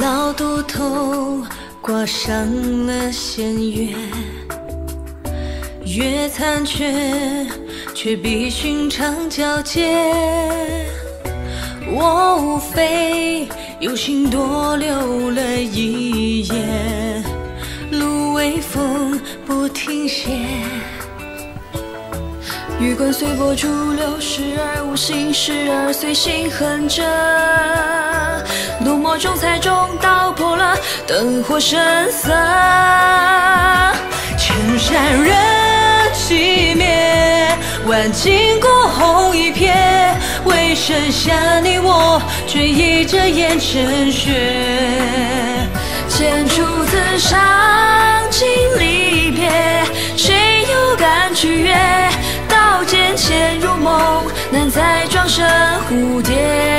老渡头挂上了弦月，月残缺，却比寻常皎洁。我无非有心多留了一夜，路微风不停歇。玉冠随波逐流，时而无心，时而随心哼着。浓墨重彩中道破了灯火声色。千山人寂灭，万顷孤鸿一瞥，唯剩下你我追忆着烟尘雪。千处自伤尽离别，谁又敢去越？刀剑潜入梦，难再转身蝴蝶。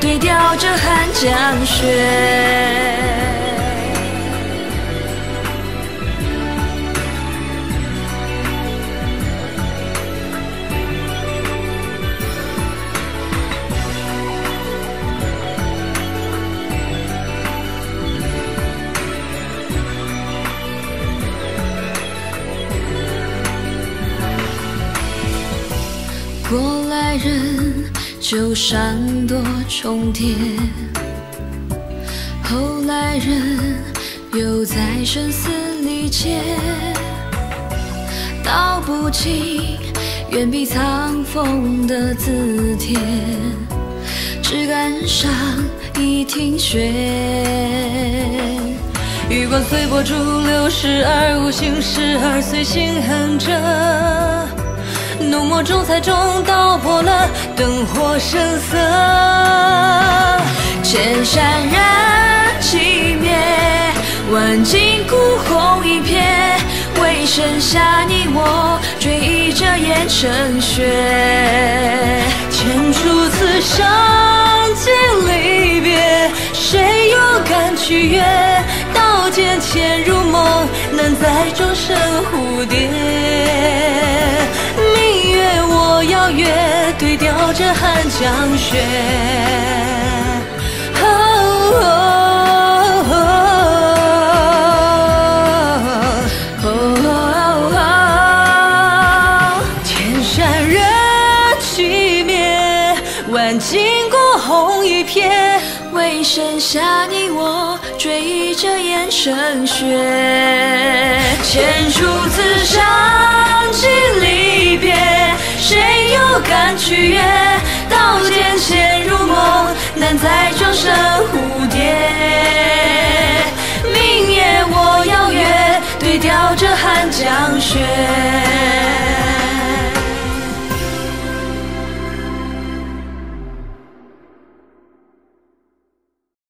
对调着寒江雪。过来人，旧伤多重叠。后来人，又在生死里结。道不尽，远比苍风的字帖。枝干上一听雪。玉冠随波逐流，时而无心，时而随心哼着。浓墨重彩中道破了灯火声色。千山人寂灭，万径孤鸿一瞥，唯剩下你我追忆着烟尘雪。千处此生尽离别，谁又敢去约？刀剑潜入梦，难再转身蝴蝶。月，对调着寒江雪。千山人寂灭，万顷孤鸿一瞥，唯剩下你我追忆着烟尘雪。千处此伤不敢去约？刀剑潜入梦，难再转身蝴蝶。明夜我邀约，对调着寒江雪。